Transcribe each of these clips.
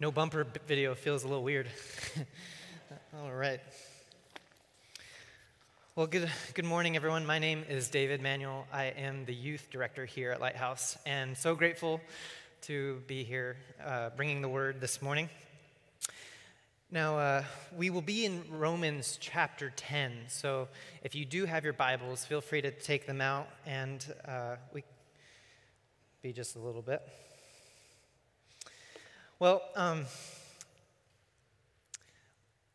No bumper video feels a little weird. All right. Well, good, good morning, everyone. My name is David Manuel. I am the youth director here at Lighthouse, and so grateful to be here uh, bringing the word this morning. Now, uh, we will be in Romans chapter 10. So, if you do have your Bibles, feel free to take them out and uh, we be just a little bit. Well, um,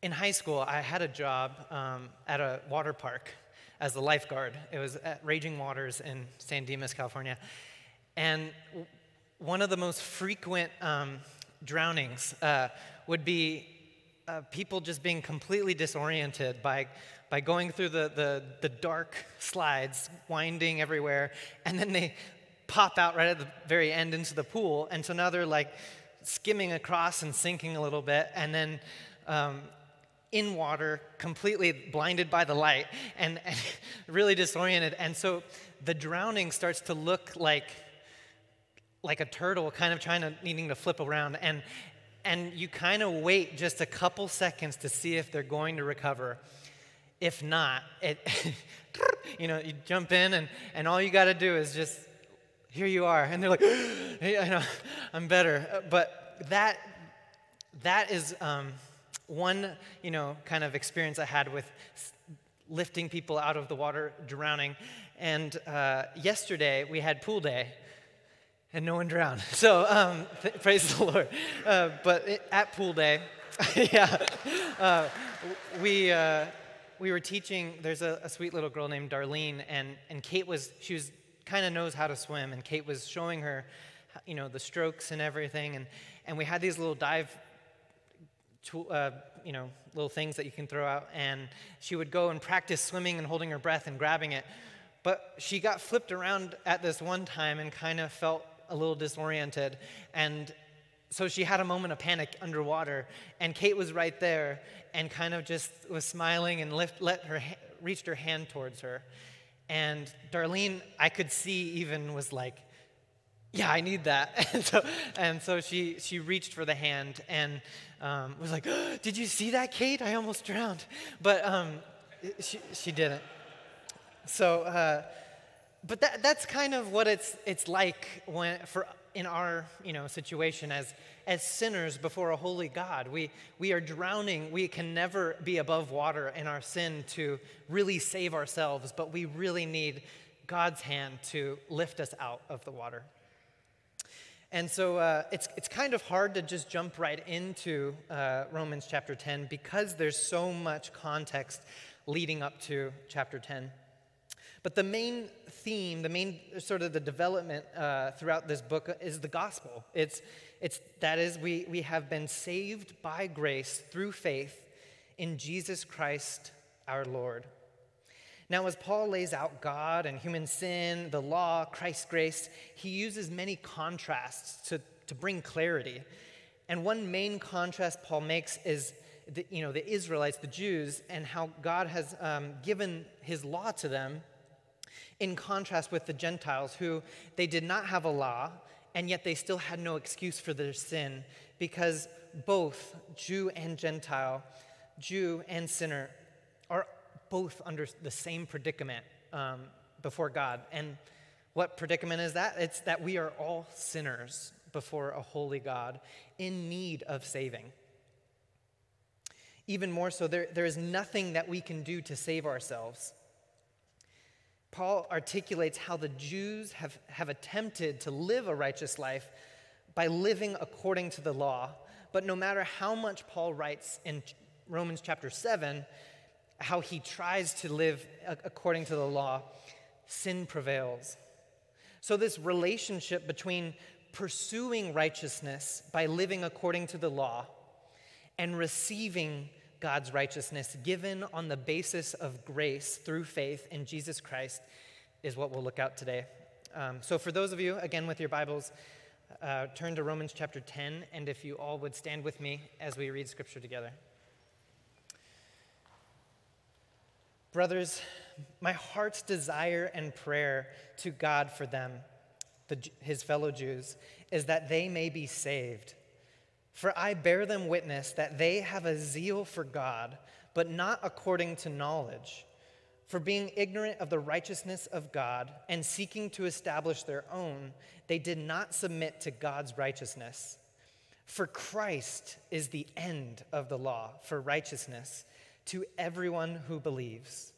in high school, I had a job um, at a water park as a lifeguard. It was at Raging Waters in San Dimas, California. And one of the most frequent um, drownings uh, would be uh, people just being completely disoriented by, by going through the, the, the dark slides, winding everywhere, and then they pop out right at the very end into the pool. And so now they're like, skimming across and sinking a little bit, and then um, in water, completely blinded by the light and, and really disoriented. And so the drowning starts to look like like a turtle kind of trying to needing to flip around and and you kind of wait just a couple seconds to see if they're going to recover if not it you know you jump in and and all you got to do is just here you are. And they're like, hey, I know, I'm better. But that, that is um, one, you know, kind of experience I had with lifting people out of the water drowning. And uh, yesterday we had pool day and no one drowned. So um, th- praise the Lord. Uh, but it, at pool day, yeah, uh, we, uh, we were teaching, there's a, a, sweet little girl named Darlene, and, and Kate was, she was kind of knows how to swim, and Kate was showing her, you know, the strokes and everything, and, and we had these little dive, uh, you know, little things that you can throw out, and she would go and practice swimming and holding her breath and grabbing it, but she got flipped around at this one time and kind of felt a little disoriented, and so she had a moment of panic underwater, and Kate was right there and kind of just was smiling and lift, let her reached her hand towards her, and Darlene, I could see even was like, yeah, I need that. And so, and so she, she reached for the hand and um, was like, oh, did you see that, Kate? I almost drowned. But um, she, she didn't. So, uh, but that, that's kind of what it's, it's like when, for, in our you know, situation as, as sinners before a holy God. We, we are drowning. We can never be above water in our sin to really save ourselves, but we really need God's hand to lift us out of the water. And so uh, it's, it's kind of hard to just jump right into uh, Romans chapter 10 because there's so much context leading up to chapter 10. But the main theme, the main sort of the development uh, throughout this book is the gospel. It's, it's that is, we, we have been saved by grace through faith in Jesus Christ our Lord. Now, as Paul lays out God and human sin, the law, Christ's grace, he uses many contrasts to, to bring clarity. And one main contrast Paul makes is the, you know, the Israelites, the Jews, and how God has um, given his law to them in contrast with the Gentiles, who they did not have a law, and yet they still had no excuse for their sin because both Jew and Gentile, Jew and sinner, are both under the same predicament um, before God. And what predicament is that? It's that we are all sinners before a holy God in need of saving. Even more so, there, there is nothing that we can do to save ourselves. Paul articulates how the Jews have, have attempted to live a righteous life by living according to the law. But no matter how much Paul writes in Romans chapter 7, how he tries to live according to the law, sin prevails. So, this relationship between pursuing righteousness by living according to the law and receiving God's righteousness given on the basis of grace through faith in Jesus Christ is what we'll look at today. Um, so, for those of you, again, with your Bibles, uh, turn to Romans chapter 10, and if you all would stand with me as we read scripture together. Brothers, my heart's desire and prayer to God for them, the, his fellow Jews, is that they may be saved. For I bear them witness that they have a zeal for God, but not according to knowledge. For being ignorant of the righteousness of God and seeking to establish their own, they did not submit to God's righteousness. For Christ is the end of the law for righteousness to everyone who believes.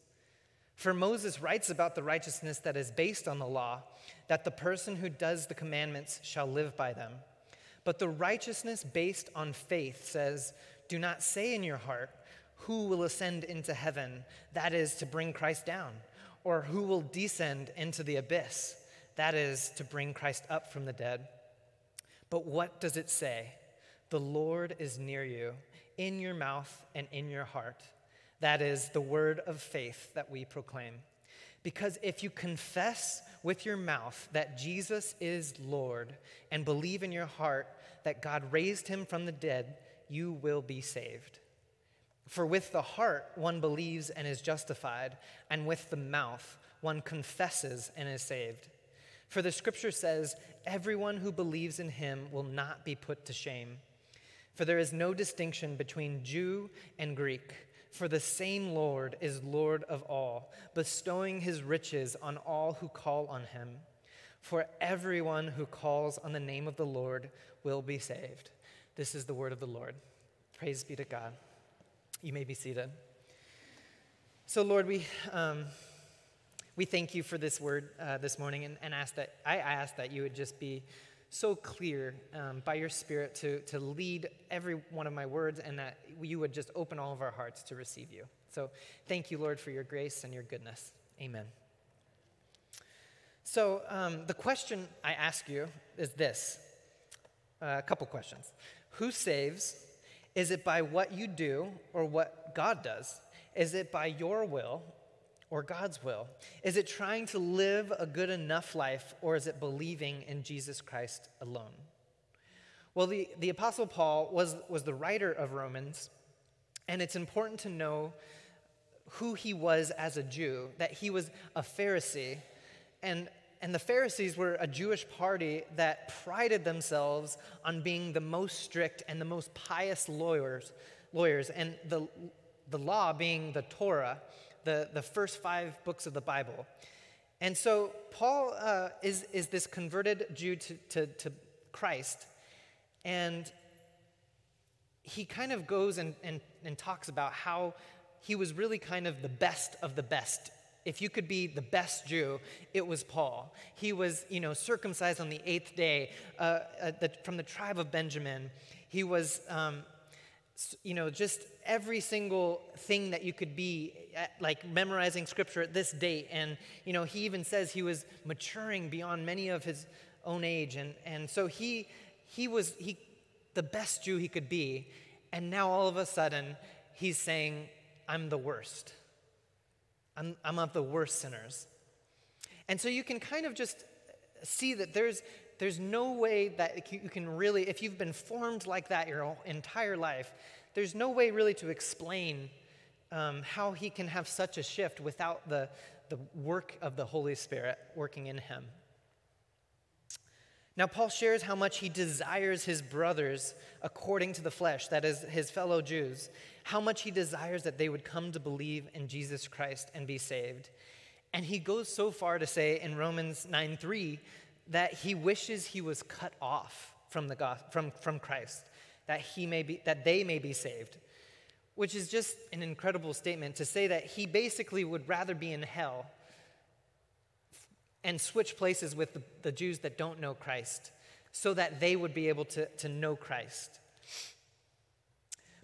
For Moses writes about the righteousness that is based on the law, that the person who does the commandments shall live by them. But the righteousness based on faith says, Do not say in your heart, Who will ascend into heaven? That is to bring Christ down. Or who will descend into the abyss? That is to bring Christ up from the dead. But what does it say? The Lord is near you, in your mouth and in your heart. That is the word of faith that we proclaim. Because if you confess with your mouth that Jesus is Lord and believe in your heart that God raised him from the dead, you will be saved. For with the heart one believes and is justified, and with the mouth one confesses and is saved. For the scripture says, Everyone who believes in him will not be put to shame. For there is no distinction between Jew and Greek, for the same Lord is Lord of all, bestowing his riches on all who call on him. For everyone who calls on the name of the Lord will be saved. This is the word of the Lord. Praise be to God. You may be seated. So, Lord, we. Um, we thank you for this word uh, this morning and, and ask that I ask that you would just be so clear um, by your Spirit to, to lead every one of my words and that you would just open all of our hearts to receive you. So thank you, Lord, for your grace and your goodness. Amen. So um, the question I ask you is this uh, a couple questions. Who saves? Is it by what you do or what God does? Is it by your will or God's will? Is it trying to live a good enough life, or is it believing in Jesus Christ alone? Well, the, the Apostle Paul was, was the writer of Romans, and it's important to know who he was as a Jew, that he was a Pharisee. And, and the Pharisees were a Jewish party that prided themselves on being the most strict and the most pious lawyers, lawyers and the, the law being the Torah the, the first five books of the Bible. And so Paul uh, is, is this converted Jew to, to, to Christ, and he kind of goes and, and, and talks about how he was really kind of the best of the best if you could be the best Jew, it was Paul. He was, you know, circumcised on the eighth day uh, uh, the, from the tribe of Benjamin. He was, um, you know, just every single thing that you could be, uh, like memorizing scripture at this date. And, you know, he even says he was maturing beyond many of his own age. And, and so he, he was he, the best Jew he could be. And now all of a sudden, he's saying, I'm the worst. I'm, I'm of the worst sinners. And so you can kind of just see that there's, there's no way that you can really, if you've been formed like that your entire life, there's no way really to explain um, how he can have such a shift without the, the work of the Holy Spirit working in him. Now, Paul shares how much he desires his brothers according to the flesh, that is, his fellow Jews, how much he desires that they would come to believe in Jesus Christ and be saved. And he goes so far to say in Romans 9 3 that he wishes he was cut off from, the, from, from Christ, that, he may be, that they may be saved, which is just an incredible statement to say that he basically would rather be in hell and switch places with the, the Jews that don't know Christ so that they would be able to, to know Christ.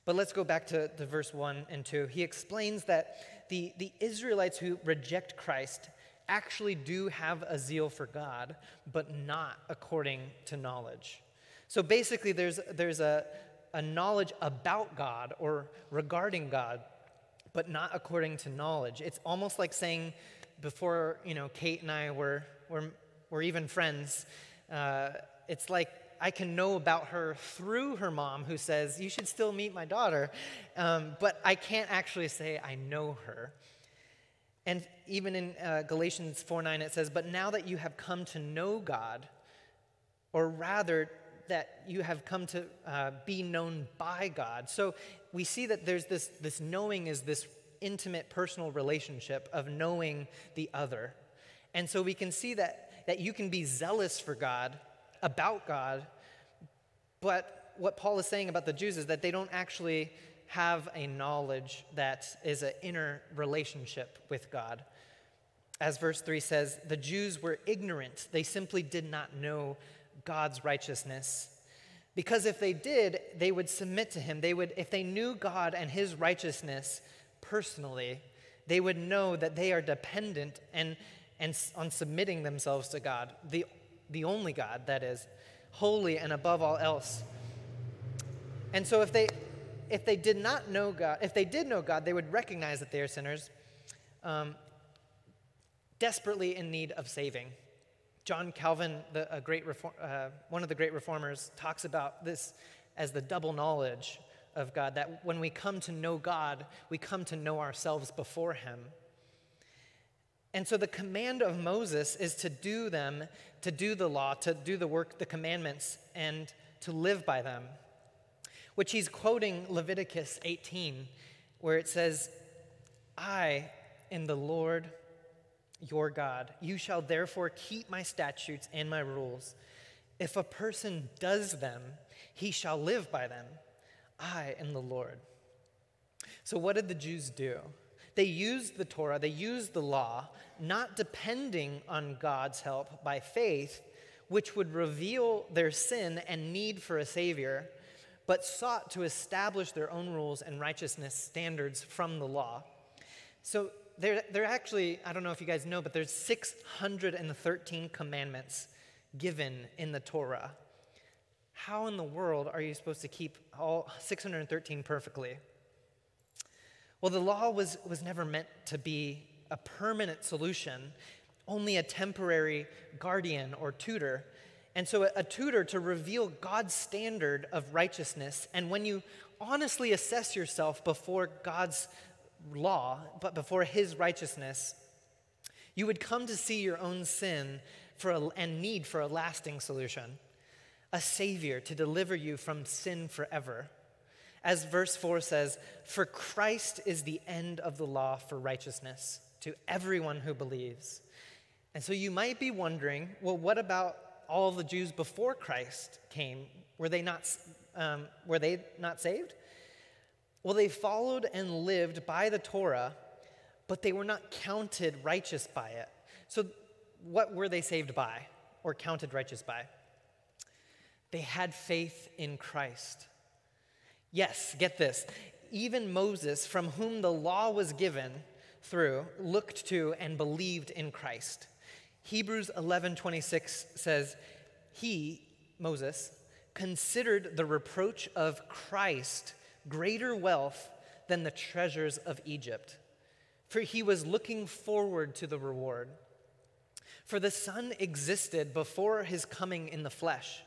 But let's go back to, to verse 1 and 2. He explains that the, the Israelites who reject Christ actually do have a zeal for God, but not according to knowledge. So basically, there's, there's a, a knowledge about God or regarding God, but not according to knowledge. It's almost like saying, before you know, Kate and I were, were, were even friends, uh, it's like I can know about her through her mom, who says, You should still meet my daughter. Um, but I can't actually say I know her. And even in uh, Galatians 4 9, it says, But now that you have come to know God, or rather, that you have come to uh, be known by God. So we see that there's this, this knowing is this intimate personal relationship of knowing the other. And so we can see that, that you can be zealous for God, about God, but what Paul is saying about the Jews is that they don't actually have a knowledge that is an inner relationship with God. As verse 3 says, the Jews were ignorant. They simply did not know God's righteousness. Because if they did, they would submit to him. They would, if they knew God and his righteousness personally, they would know that they are dependent and, and on submitting themselves to God, the, the only God that is holy and above all else. And so if they if they did not know God, if they did know God, they would recognize that they are sinners, um, desperately in need of saving. John Calvin, the, a great reform, uh, one of the great reformers, talks about this as the double knowledge of God, that when we come to know God, we come to know ourselves before Him. And so the command of Moses is to do them, to do the law, to do the work, the commandments, and to live by them. Which he's quoting Leviticus 18, where it says, I am the Lord your God. You shall therefore keep my statutes and my rules. If a person does them, he shall live by them. I am the Lord. So, what did the Jews do? They used the Torah, they used the law, not depending on God's help by faith, which would reveal their sin and need for a Savior, but sought to establish their own rules and righteousness standards from the law. So, there, there actually, I don't know if you guys know, but there's 613 commandments given in the Torah. How in the world are you supposed to keep all 613 perfectly? Well, the law was, was never meant to be a permanent solution, only a temporary guardian or tutor. And so, a, a tutor to reveal God's standard of righteousness. And when you honestly assess yourself before God's law, but before his righteousness, you would come to see your own sin for a, and need for a lasting solution, a savior to deliver you from sin forever. As verse 4 says, For Christ is the end of the law for righteousness to everyone who believes. And so you might be wondering well, what about all the Jews before Christ came? Were they not, um, were they not saved? Well, they followed and lived by the Torah, but they were not counted righteous by it. So, what were they saved by or counted righteous by? They had faith in Christ. Yes, get this. Even Moses, from whom the law was given through, looked to and believed in Christ. Hebrews 11:26 says, "He, Moses, considered the reproach of Christ greater wealth than the treasures of Egypt, for he was looking forward to the reward. For the Son existed before his coming in the flesh.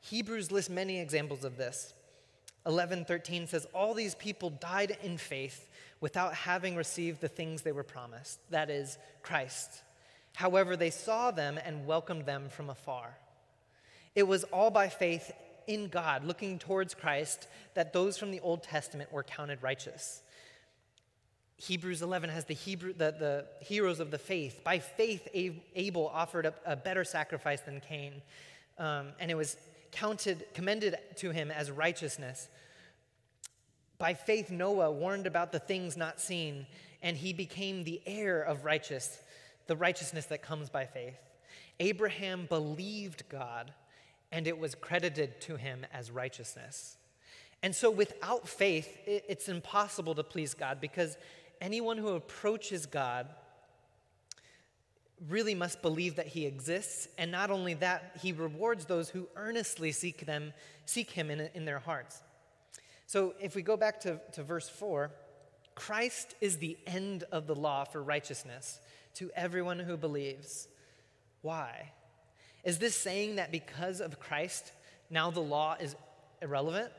Hebrews lists many examples of this. 11:13 says all these people died in faith without having received the things they were promised, that is Christ. However, they saw them and welcomed them from afar. It was all by faith in God, looking towards Christ, that those from the Old Testament were counted righteous. Hebrews 11 has the, Hebrew, the, the heroes of the faith. By faith, Abel offered a, a better sacrifice than Cain, um, and it was counted, commended to him as righteousness. By faith, Noah warned about the things not seen, and he became the heir of righteous, the righteousness that comes by faith. Abraham believed God and it was credited to him as righteousness. And so, without faith, it's impossible to please God because anyone who approaches God really must believe that he exists. And not only that he rewards those who earnestly seek them seek him in, in their hearts. So if we go back to, to verse 4 christ is the end of the law for righteousness to everyone who believes. Why is this saying that because of Christ, now the law is irrelevant?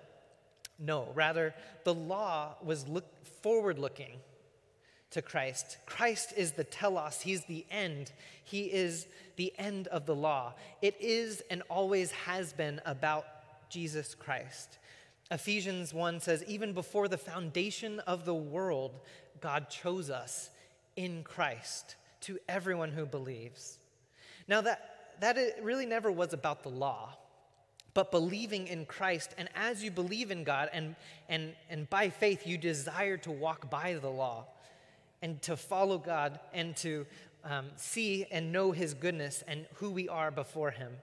No, rather, the law was look, forward looking to Christ. Christ is the telos, He's the end. He is the end of the law. It is and always has been about Jesus Christ. Ephesians 1 says, Even before the foundation of the world, God chose us in Christ to everyone who believes. Now, that, that it really never was about the law, but believing in Christ. And as you believe in God and, and, and by faith, you desire to walk by the law and to follow God and to um, see and know His goodness and who we are before Him.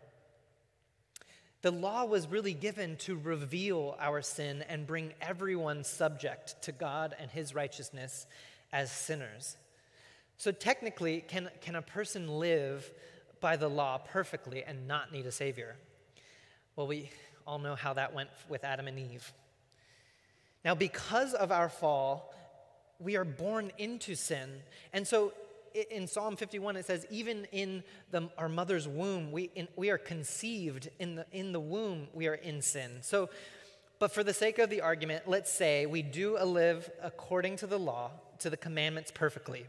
The law was really given to reveal our sin and bring everyone subject to God and His righteousness as sinners. So, technically, can, can a person live by the law perfectly and not need a Savior? Well, we all know how that went with Adam and Eve. Now, because of our fall, we are born into sin. And so in Psalm 51, it says, even in the, our mother's womb, we, in, we are conceived in the, in the womb, we are in sin. So, but for the sake of the argument, let's say we do a live according to the law, to the commandments perfectly.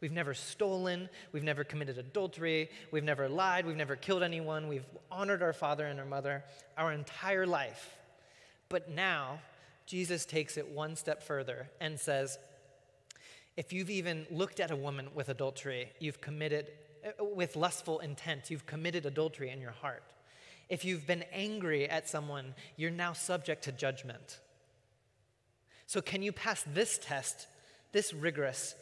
We've never stolen, we've never committed adultery, we've never lied, we've never killed anyone, we've honored our father and our mother our entire life. But now, Jesus takes it one step further and says, if you've even looked at a woman with adultery, you've committed, uh, with lustful intent, you've committed adultery in your heart. If you've been angry at someone, you're now subject to judgment. So, can you pass this test, this rigorous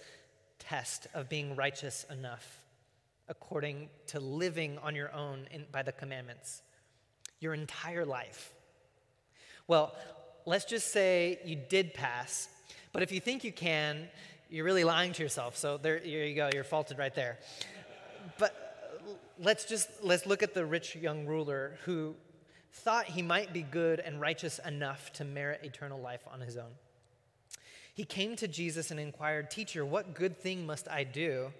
test of being righteous enough according to living on your own in, by the commandments your entire life? Well, let's just say you did pass, but if you think you can, you're really lying to yourself. So there, here you go. You're faulted right there. But let's just let's look at the rich young ruler who thought he might be good and righteous enough to merit eternal life on his own. He came to Jesus and inquired, "Teacher, what good thing must I do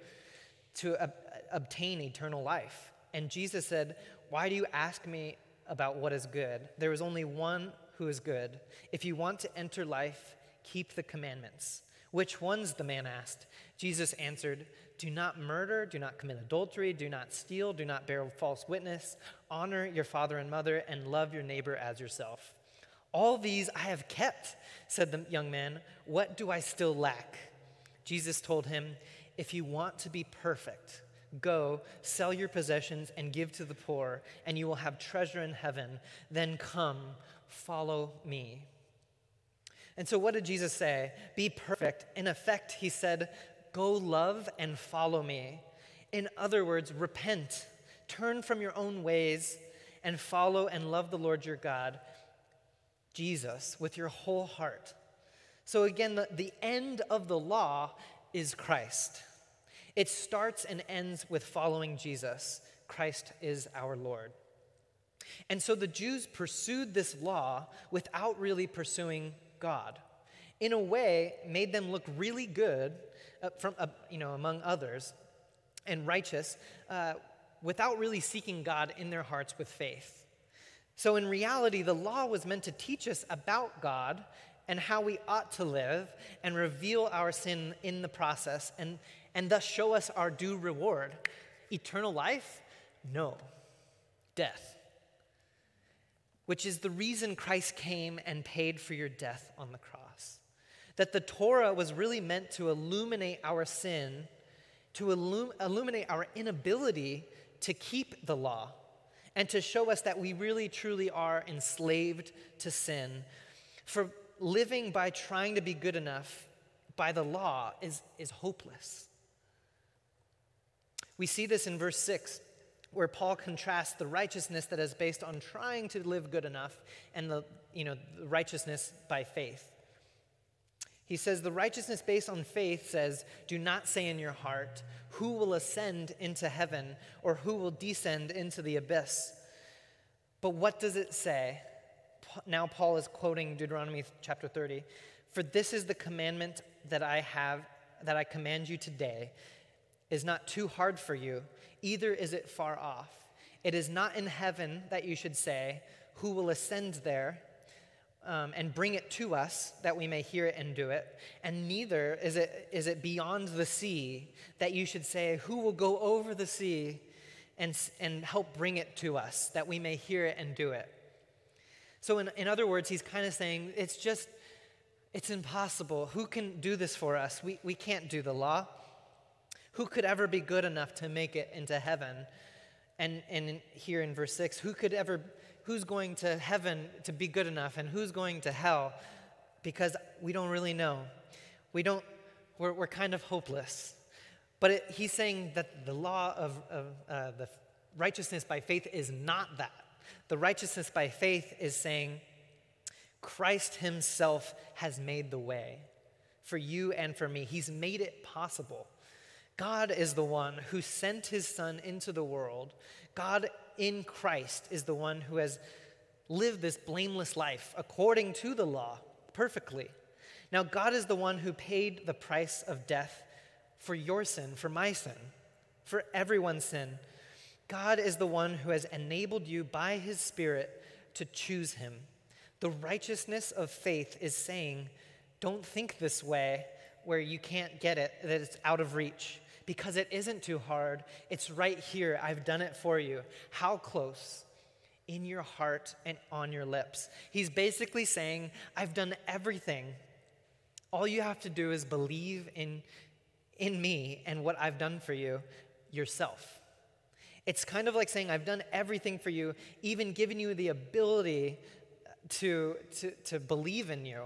to ob- obtain eternal life?" And Jesus said, "Why do you ask me about what is good? There is only one who is good. If you want to enter life, keep the commandments." Which ones? the man asked. Jesus answered, Do not murder, do not commit adultery, do not steal, do not bear false witness, honor your father and mother, and love your neighbor as yourself. All these I have kept, said the young man. What do I still lack? Jesus told him, If you want to be perfect, Go, sell your possessions and give to the poor, and you will have treasure in heaven. Then come, follow me. And so, what did Jesus say? Be perfect. In effect, he said, Go love and follow me. In other words, repent, turn from your own ways, and follow and love the Lord your God, Jesus, with your whole heart. So, again, the, the end of the law is Christ. It starts and ends with following Jesus. Christ is our Lord. And so the Jews pursued this law without really pursuing God. In a way, made them look really good uh, from, uh, you know, among others and righteous uh, without really seeking God in their hearts with faith. So, in reality, the law was meant to teach us about God and how we ought to live and reveal our sin in the process and, and thus show us our due reward. Eternal life? No. Death which is the reason Christ came and paid for your death on the cross. That the Torah was really meant to illuminate our sin, to illum- illuminate our inability to keep the law, and to show us that we really truly are enslaved to sin. For living by trying to be good enough by the law is, is hopeless. We see this in verse 6 where Paul contrasts the righteousness that is based on trying to live good enough and the, you know, the righteousness by faith. He says, The righteousness based on faith says, Do not say in your heart, Who will ascend into heaven or who will descend into the abyss? But what does it say? Now, Paul is quoting Deuteronomy chapter 30. For this is the commandment that I have, that I command you today, is not too hard for you either is it far off. It is not in heaven that you should say, Who will ascend there? Um, and bring it to us that we may hear it and do it. And neither is it, is it beyond the sea that you should say, Who will go over the sea and, and help bring it to us that we may hear it and do it? So, in, in other words, he's kind of saying, It's just, it's impossible. Who can do this for us? We, we can't do the law. Who could ever be good enough to make it into heaven? And, and here in verse 6, who could ever who's going to heaven to be good enough and who's going to hell because we don't really know. We don't, we're, we're kind of hopeless. But it, he's saying that the law of, of uh, the righteousness by faith is not that. The righteousness by faith is saying, Christ himself has made the way for you and for me. He's made it possible. God is the one who sent his son into the world. God in Christ is the one who has lived this blameless life according to the law perfectly. Now, God is the one who paid the price of death for your sin, for my sin, for everyone's sin. God is the one who has enabled you by his Spirit to choose him. The righteousness of faith is saying, don't think this way where you can't get it, that it's out of reach because it isn't too hard. It's right here. I've done it for you. How close? In your heart and on your lips. He's basically saying, I've done everything. All you have to do is believe in, in me and what I've done for you yourself. It's kind of like saying, I've done everything for you, even given you the ability to, to, to believe in you.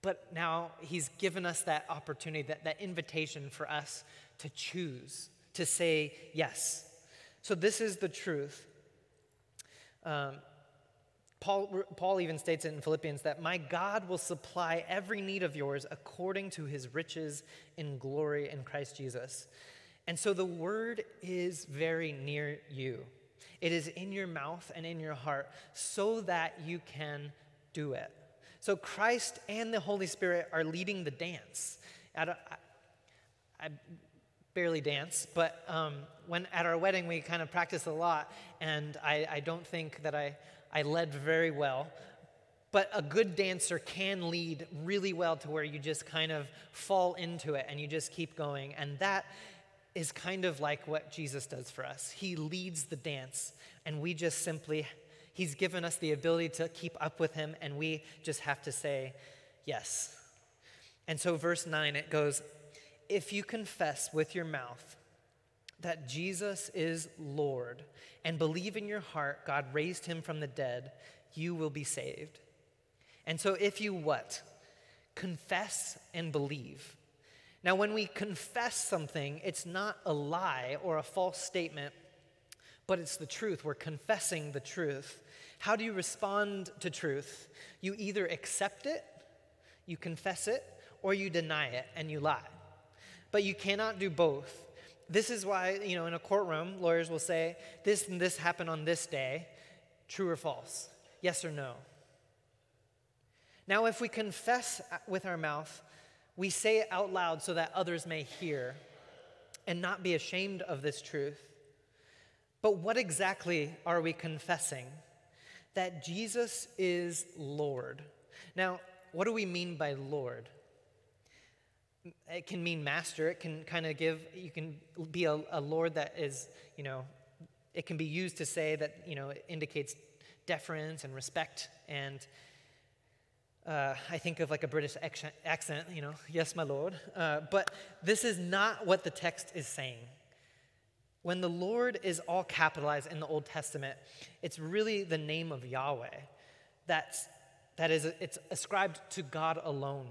But now he's given us that opportunity, that, that invitation for us to choose, to say yes. So, this is the truth. Um, Paul, Paul even states it in Philippians that my God will supply every need of yours according to his riches in glory in Christ Jesus. And so the word is very near you. It is in your mouth and in your heart so that you can do it. So Christ and the Holy Spirit are leading the dance. I, I, barely dance, but um, when at our wedding we kind of practiced a lot, and I, I don't think that I, I led very well. But a good dancer can lead really well to where you just kind of fall into it and you just keep going. And that is kind of like what Jesus does for us. He leads the dance, and we just simply, He's given us the ability to keep up with Him, and we just have to say yes. And so, verse 9, it goes, if you confess with your mouth that Jesus is Lord and believe in your heart God raised him from the dead, you will be saved. And so, if you what? Confess and believe. Now, when we confess something, it's not a lie or a false statement, but it's the truth. We're confessing the truth. How do you respond to truth? You either accept it, you confess it, or you deny it and you lie but you cannot do both. This is why, you know, in a courtroom, lawyers will say, this and this happened on this day, true or false, yes or no. Now, if we confess with our mouth, we say it out loud so that others may hear and not be ashamed of this truth. But what exactly are we confessing? That Jesus is Lord. Now, what do we mean by Lord? It can mean master. It can kind of give, you can be a, a, lord that is, you know, it can be used to say that, you know, it indicates deference and respect. And uh, I think of like a British accent, you know, yes, my lord. Uh, but this is not what the text is saying. When the Lord is all capitalized in the Old Testament, it's really the name of Yahweh that's, that is, it's ascribed to God alone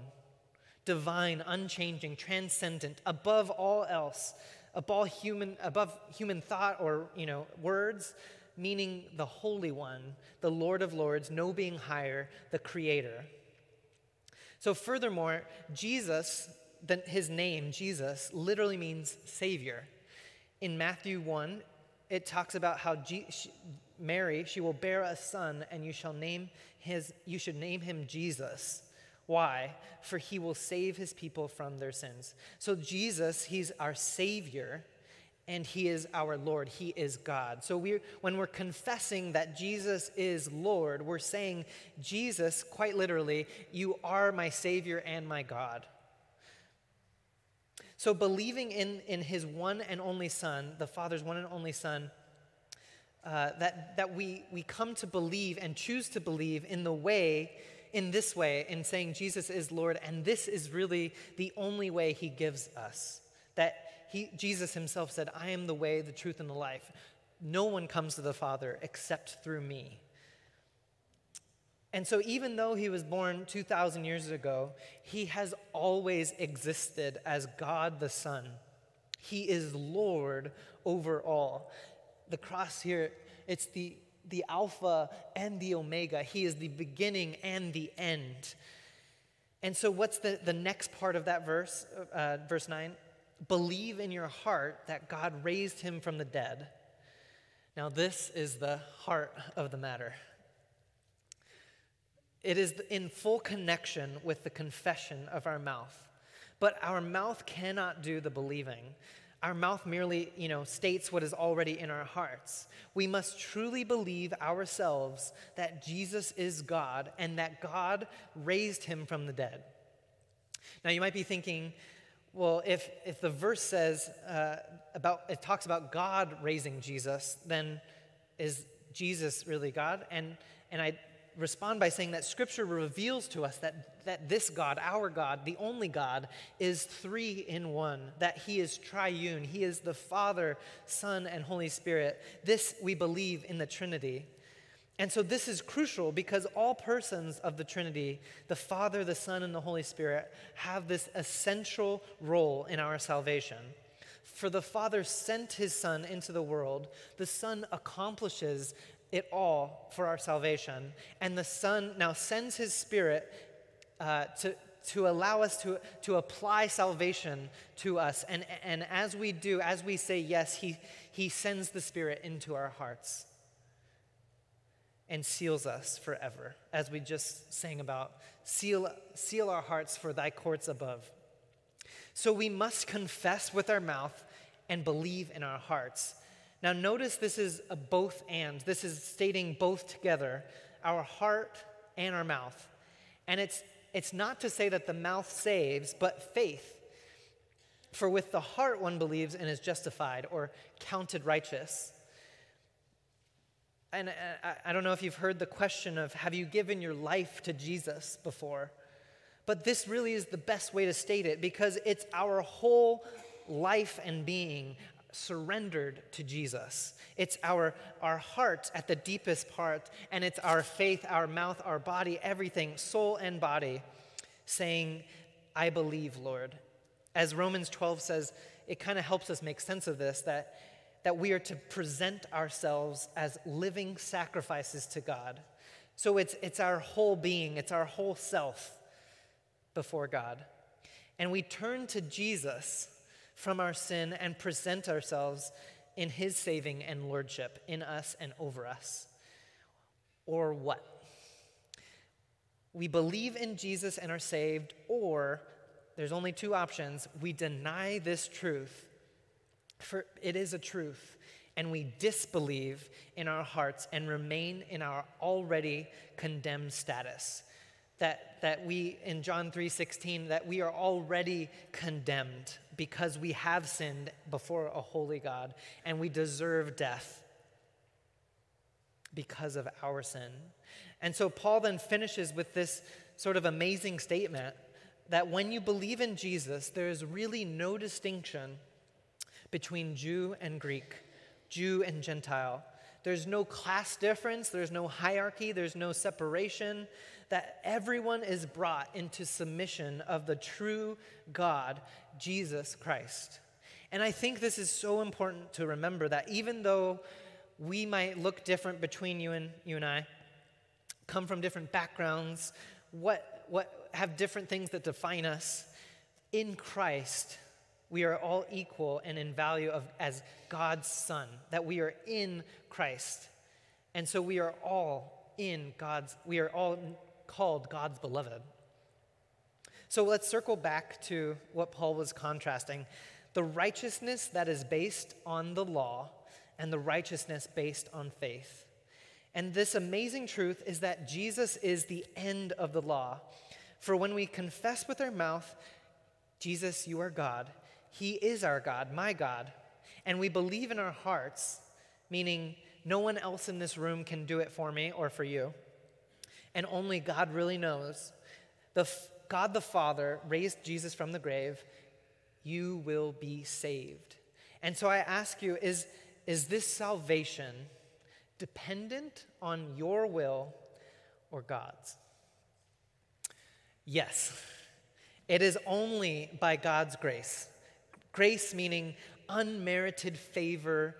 divine, unchanging, transcendent, above all else, above human, above human thought or you know words, meaning the Holy One, the Lord of Lords, no being higher, the Creator. So, furthermore, Jesus, the, his name, Jesus, literally means Savior. In Matthew 1, it talks about how G- she, Mary, she will bear a son, and you shall name his, you should name him Jesus why? For he will save his people from their sins. So, Jesus, he's our Savior, and he is our Lord. He is God. So we when we're confessing that Jesus is Lord, we're saying, Jesus, quite literally, you are my Savior and my God. So believing in, in his one and only Son, the Father's one and only Son, uh, that, that we, we come to believe and choose to believe in the way, in this way, in saying Jesus is Lord, and this is really the only way he gives us. That he, Jesus himself said, I am the way, the truth, and the life. No one comes to the Father except through me. And so, even though he was born 2,000 years ago, he has always existed as God the Son. He is Lord over all. The cross here, it's the, the Alpha and the Omega. He is the beginning and the end. And so, what's the, the next part of that verse, uh, verse 9? believe in your heart that God raised him from the dead. Now, this is the heart of the matter. It is in full connection with the confession of our mouth. But our mouth cannot do the believing. Our mouth merely, you know, states what is already in our hearts. We must truly believe ourselves that Jesus is God and that God raised him from the dead. Now, you might be thinking, well, if, if the verse says uh, about, it talks about God raising Jesus, then is Jesus really God? And, and I respond by saying that Scripture reveals to us that, that this God, our God, the only God, is three in one, that He is triune. He is the Father, Son, and Holy Spirit. This we believe in the Trinity. And so this is crucial because all persons of the Trinity, the Father, the Son, and the Holy Spirit, have this essential role in our salvation. For the Father sent his Son into the world, the Son accomplishes it all for our salvation, and the Son now sends his Spirit uh, to, to allow us to, to apply salvation to us. And, and as we do, as we say yes, he, he sends the Spirit into our hearts and seals us forever, as we just sang about. Seal, seal our hearts for thy courts above. So we must confess with our mouth and believe in our hearts. Now, notice this is a both and. This is stating both together our heart and our mouth. And it's, it's not to say that the mouth saves, but faith. For with the heart one believes and is justified or counted righteous and uh, I don't know if you've heard the question of have you given your life to Jesus before? But this really is the best way to state it because it's our whole life and being surrendered to Jesus. It's our, our heart at the deepest part, and it's our faith, our mouth, our body, everything, soul and body, saying, I believe, Lord. As Romans 12 says, it kind of helps us make sense of this that that we are to present ourselves as living sacrifices to God. So it's, it's our whole being, it's our whole self before God. And we turn to Jesus from our sin and present ourselves in his saving and lordship in us and over us. Or what? We believe in Jesus and are saved, or there's only two options. We deny this truth for it is a truth, and we disbelieve in our hearts and remain in our already condemned status. That, that we, in John 3:16, that we are already condemned because we have sinned before a holy God and we deserve death because of our sin. And so Paul then finishes with this sort of amazing statement that when you believe in Jesus, there is really no distinction between Jew and Greek, Jew and Gentile. There's no class difference, there's no hierarchy, there's no separation. That everyone is brought into submission of the true God, Jesus Christ. And I think this is so important to remember that even though we might look different between you and you and I, come from different backgrounds, what, what have different things that define us, in Christ, we are all equal and in value of, as God's son, that we are in Christ. And so we are all in God's, we are all called God's beloved. So let's circle back to what Paul was contrasting. the righteousness that is based on the law and the righteousness based on faith. And this amazing truth is that Jesus is the end of the law. For when we confess with our mouth, Jesus, you are God, He is our God, my God, and we believe in our hearts, meaning no one else in this room can do it for me or for you, and only God really knows. The God the Father raised Jesus from the grave, you will be saved. And so I ask you, is, is this salvation dependent on your will or God's? Yes, it is only by God's grace. Grace meaning unmerited favor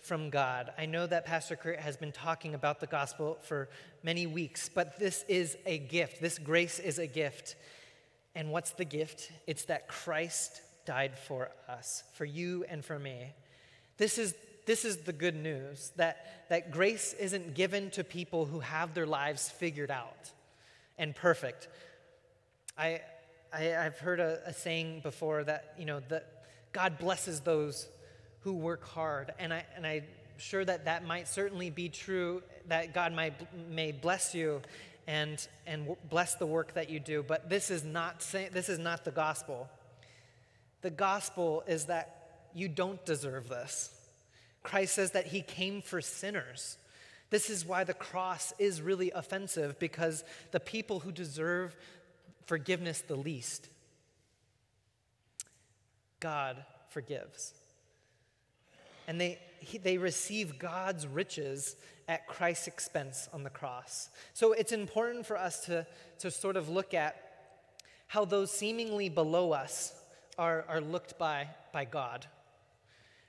from God. I know that Pastor Kurt has been talking about the gospel for many weeks, but this is a gift. This grace is a gift. And what's the gift? It's that Christ died for us, for you and for me. This is, this is the good news that, that grace isn't given to people who have their lives figured out and perfect. I, I, have heard a, a saying before that, you know, that God blesses those who work hard. And, I, and I'm sure that that might certainly be true, that God might, may bless you and, and bless the work that you do. But this is, not, this is not the gospel. The gospel is that you don't deserve this. Christ says that he came for sinners. This is why the cross is really offensive because the people who deserve forgiveness the least, God forgives and they, he, they receive God's riches at Christ's expense on the cross. So it's important for us to, to sort of look at how those seemingly below us are, are looked by, by God.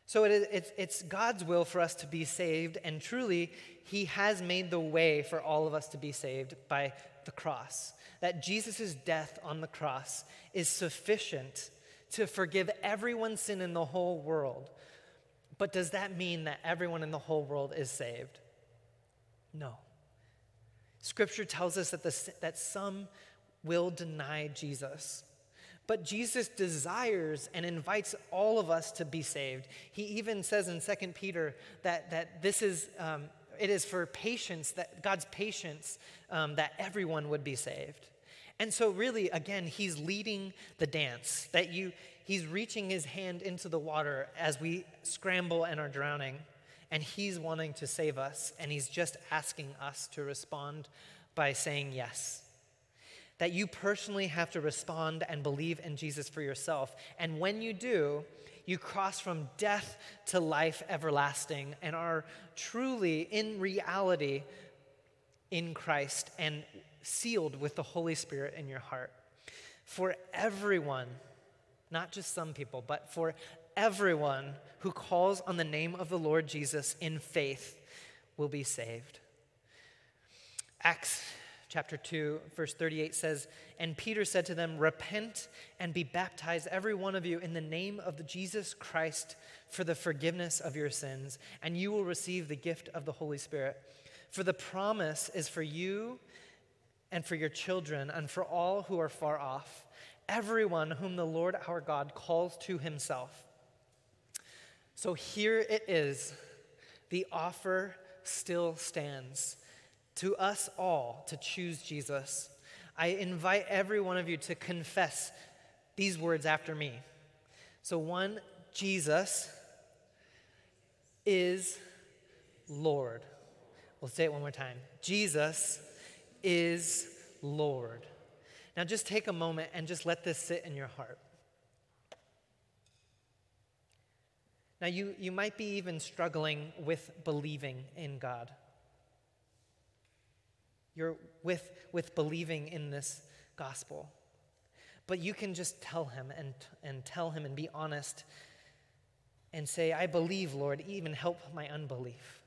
So it is, it's, it's God's will for us to be saved, and truly, He has made the way for all of us to be saved by the cross. That Jesus' death on the cross is sufficient to forgive everyone's sin in the whole world. But does that mean that everyone in the whole world is saved? No. Scripture tells us that, the, that some will deny Jesus. But Jesus desires and invites all of us to be saved. He even says in 2 Peter that, that this is, um, it is for patience, that God's patience, um, that everyone would be saved. And so, really, again, he's leading the dance, that you, he's reaching his hand into the water as we scramble and are drowning, and he's wanting to save us, and he's just asking us to respond by saying yes. That you personally have to respond and believe in Jesus for yourself. And when you do, you cross from death to life everlasting and are truly, in reality, in Christ and sealed with the Holy Spirit in your heart. For everyone, not just some people, but for everyone who calls on the name of the Lord Jesus in faith will be saved. Acts chapter 2, verse 38 says, And Peter said to them, Repent and be baptized, every one of you, in the name of Jesus Christ for the forgiveness of your sins, and you will receive the gift of the Holy Spirit. For the promise is for you and for your children and for all who are far off, everyone whom the Lord our God calls to himself. So here it is. The offer still stands to us all to choose Jesus. I invite every one of you to confess these words after me. So, one, Jesus is Lord. We'll say it one more time. Jesus is Lord. Now, just take a moment and just let this sit in your heart. Now, you, you might be even struggling with believing in God. You're with, with believing in this gospel. But you can just tell him and, and tell him and be honest and say, I believe, Lord, even help my unbelief.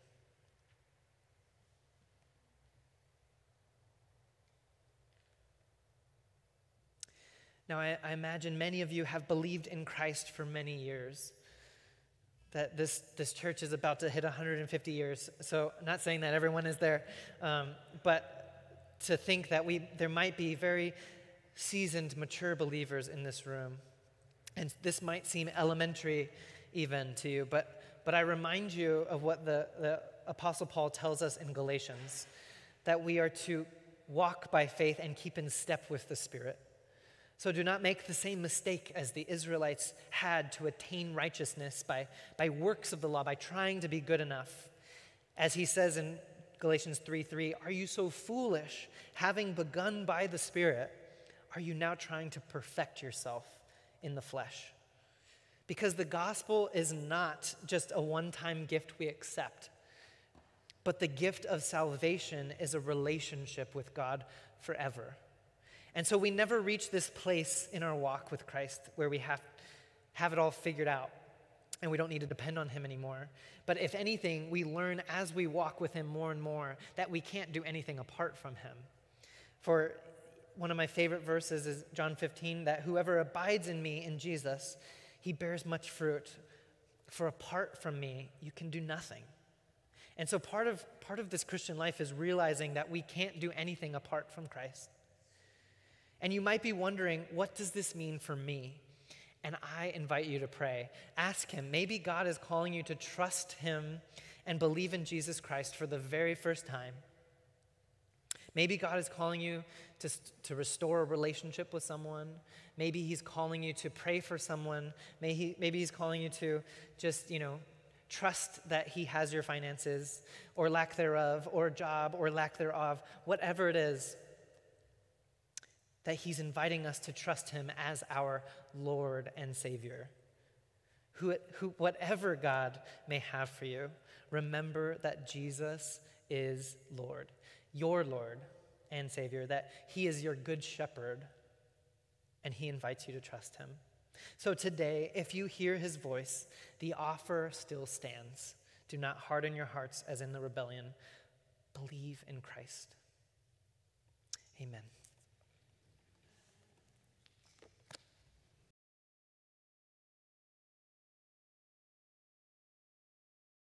Now, I, I, imagine many of you have believed in Christ for many years. That this, this church is about to hit 150 years. So, not saying that everyone is there, um, but to think that we, there might be very seasoned, mature believers in this room. And this might seem elementary even to you, but, but I remind you of what the, the Apostle Paul tells us in Galatians that we are to walk by faith and keep in step with the Spirit. So do not make the same mistake as the Israelites had to attain righteousness by, by works of the law, by trying to be good enough. As he says in Galatians 3 3, are you so foolish, having begun by the Spirit, are you now trying to perfect yourself in the flesh? Because the gospel is not just a one time gift we accept, but the gift of salvation is a relationship with God forever. And so we never reach this place in our walk with Christ where we have, have it all figured out and we don't need to depend on Him anymore. But if anything, we learn as we walk with Him more and more that we can't do anything apart from Him. For one of my favorite verses is John 15 that whoever abides in me, in Jesus, he bears much fruit. For apart from me, you can do nothing. And so part of, part of this Christian life is realizing that we can't do anything apart from Christ. And you might be wondering, what does this mean for me? And I invite you to pray. Ask Him. Maybe God is calling you to trust Him and believe in Jesus Christ for the very first time. Maybe God is calling you to, to restore a relationship with someone. Maybe He's calling you to pray for someone. Maybe, he, maybe He's calling you to just, you know, trust that He has your finances or lack thereof, or job or lack thereof, whatever it is that he's inviting us to trust him as our Lord and Savior. Who, who, whatever God may have for you, remember that Jesus is Lord, your Lord and Savior, that he is your good shepherd, and he invites you to trust him. So today, if you hear his voice, the offer still stands. Do not harden your hearts as in the rebellion. Believe in Christ. Amen.